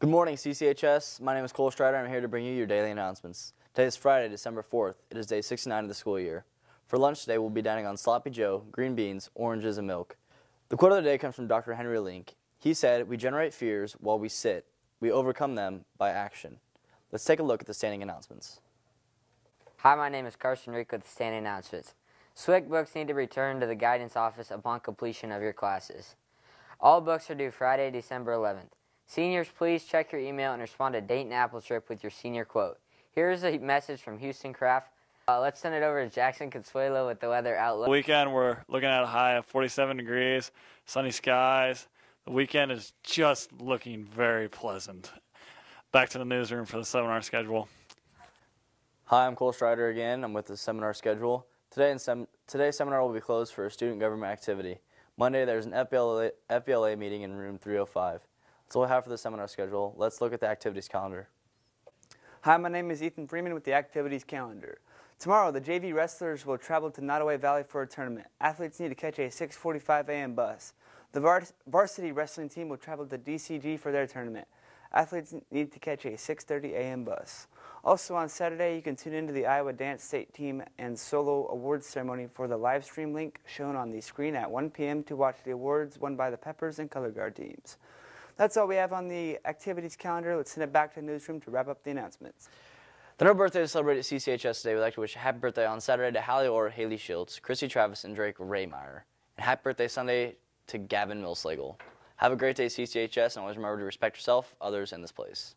Good morning, CCHS. My name is Cole Strider. I'm here to bring you your daily announcements. Today is Friday, December 4th. It is day 69 of the school year. For lunch today, we'll be dining on sloppy joe, green beans, oranges, and milk. The quote of the day comes from Dr. Henry Link. He said, We generate fears while we sit. We overcome them by action. Let's take a look at the standing announcements. Hi, my name is Carson Reek with the standing announcements. SWIC books need to return to the guidance office upon completion of your classes. All books are due Friday, December 11th. Seniors, please check your email and respond to Dayton Apple Trip with your senior quote. Here's a message from Houston Craft. Uh, let's send it over to Jackson Consuelo with the weather outlook. Weekend, we're looking at a high of 47 degrees, sunny skies. The weekend is just looking very pleasant. Back to the newsroom for the seminar schedule. Hi, I'm Cole Strider again. I'm with the seminar schedule. Today sem- today's seminar will be closed for a student government activity. Monday, there's an FBLA, FBLA meeting in room 305. That's all I have for the seminar schedule. Let's look at the activities calendar. Hi, my name is Ethan Freeman with the activities calendar. Tomorrow, the JV wrestlers will travel to Nodaway Valley for a tournament. Athletes need to catch a 6:45 a.m. bus. The vars varsity wrestling team will travel to DCG for their tournament. Athletes need to catch a 6:30 a.m. bus. Also on Saturday, you can tune into the Iowa Dance State Team and Solo Awards ceremony for the live stream link shown on the screen at 1 p.m. to watch the awards won by the Peppers and Color Guard teams. That's all we have on the activities calendar. Let's send it back to the newsroom to wrap up the announcements. The no birthday to celebrate at CCHS today. We'd like to wish a happy birthday on Saturday to Hallie Orr, Haley Shields, Chrissy Travis, and Drake Raymeyer. And happy birthday Sunday to Gavin Millslagle. Have a great day, CCHS, and always remember to respect yourself, others, and this place.